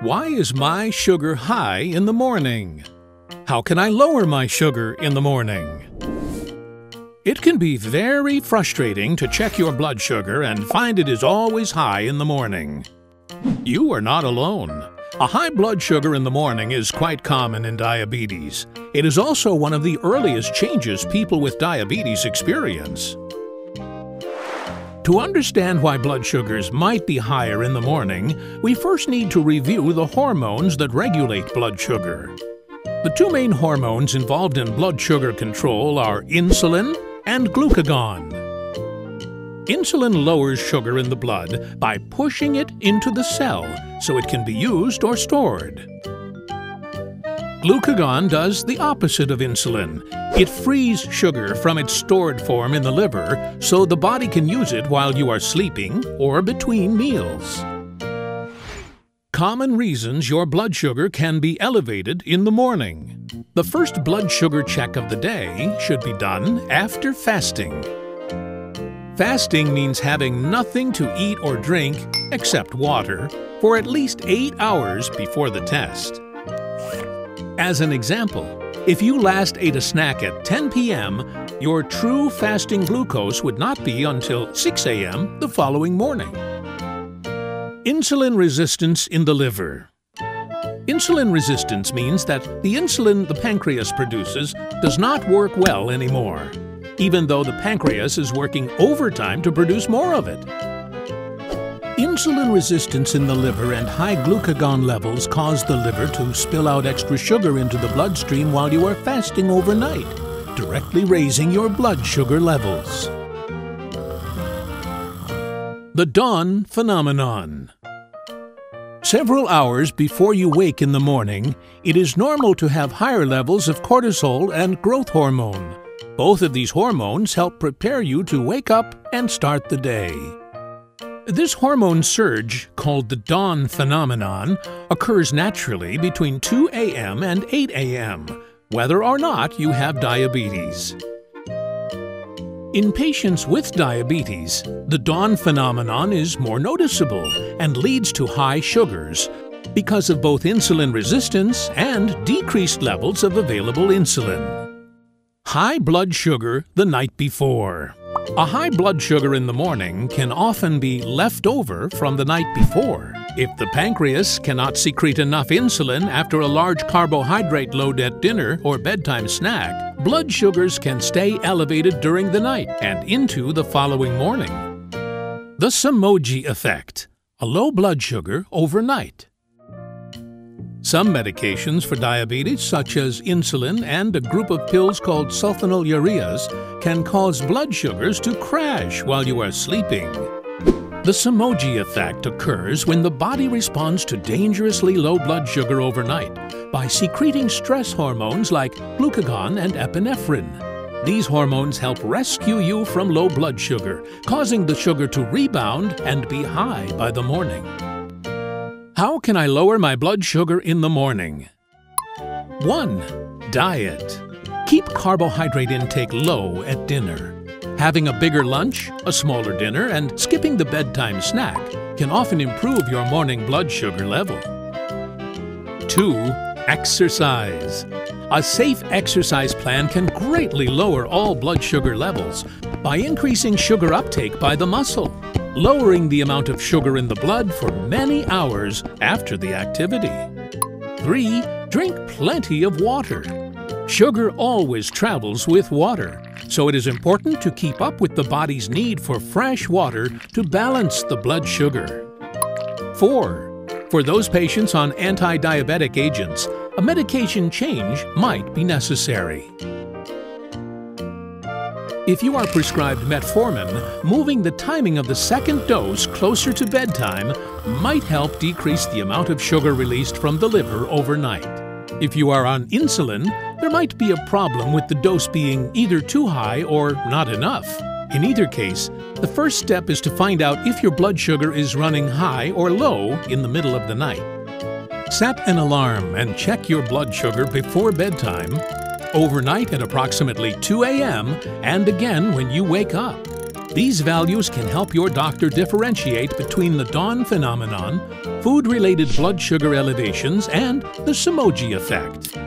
Why is my sugar high in the morning? How can I lower my sugar in the morning? It can be very frustrating to check your blood sugar and find it is always high in the morning. You are not alone. A high blood sugar in the morning is quite common in diabetes. It is also one of the earliest changes people with diabetes experience. To understand why blood sugars might be higher in the morning, we first need to review the hormones that regulate blood sugar. The two main hormones involved in blood sugar control are insulin and glucagon. Insulin lowers sugar in the blood by pushing it into the cell so it can be used or stored. Glucagon does the opposite of insulin. It frees sugar from its stored form in the liver so the body can use it while you are sleeping or between meals. Common reasons your blood sugar can be elevated in the morning. The first blood sugar check of the day should be done after fasting. Fasting means having nothing to eat or drink except water for at least 8 hours before the test. As an example, if you last ate a snack at 10 p.m., your true fasting glucose would not be until 6 a.m. the following morning. Insulin resistance in the liver. Insulin resistance means that the insulin the pancreas produces does not work well anymore even though the pancreas is working overtime to produce more of it. Insulin resistance in the liver and high glucagon levels cause the liver to spill out extra sugar into the bloodstream while you are fasting overnight, directly raising your blood sugar levels. The Dawn Phenomenon Several hours before you wake in the morning, it is normal to have higher levels of cortisol and growth hormone, both of these hormones help prepare you to wake up and start the day. This hormone surge, called the dawn phenomenon, occurs naturally between 2 a.m. and 8 a.m., whether or not you have diabetes. In patients with diabetes, the dawn phenomenon is more noticeable and leads to high sugars because of both insulin resistance and decreased levels of available insulin. High blood sugar the night before. A high blood sugar in the morning can often be left over from the night before. If the pancreas cannot secrete enough insulin after a large carbohydrate load at dinner or bedtime snack, blood sugars can stay elevated during the night and into the following morning. The Somogyi effect, a low blood sugar overnight. Some medications for diabetes, such as insulin and a group of pills called sulfonylureas, can cause blood sugars to crash while you are sleeping. The Somogyi effect occurs when the body responds to dangerously low blood sugar overnight by secreting stress hormones like glucagon and epinephrine. These hormones help rescue you from low blood sugar, causing the sugar to rebound and be high by the morning. How can I lower my blood sugar in the morning? 1. Diet. Keep carbohydrate intake low at dinner. Having a bigger lunch, a smaller dinner, and skipping the bedtime snack can often improve your morning blood sugar level. 2. Exercise. A safe exercise plan can greatly lower all blood sugar levels by increasing sugar uptake by the muscle lowering the amount of sugar in the blood for many hours after the activity. 3. Drink plenty of water. Sugar always travels with water, so it is important to keep up with the body's need for fresh water to balance the blood sugar. 4. For those patients on anti-diabetic agents, a medication change might be necessary. If you are prescribed metformin, moving the timing of the second dose closer to bedtime might help decrease the amount of sugar released from the liver overnight. If you are on insulin, there might be a problem with the dose being either too high or not enough. In either case, the first step is to find out if your blood sugar is running high or low in the middle of the night. Set an alarm and check your blood sugar before bedtime overnight at approximately 2 a.m., and again when you wake up. These values can help your doctor differentiate between the dawn phenomenon, food related blood sugar elevations, and the Somogyi effect.